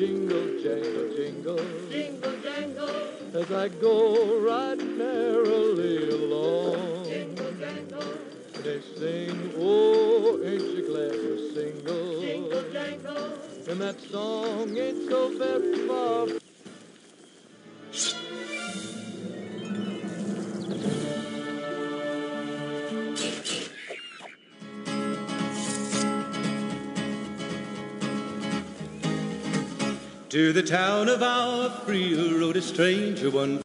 jingle, jangle, jingle. Jingle jangle, As I go right merrily along. jingle jangle, They sing, oh, ain't you glad you're single? jingle jangle. And that song ain't so very far. To the town of our free rode a stranger one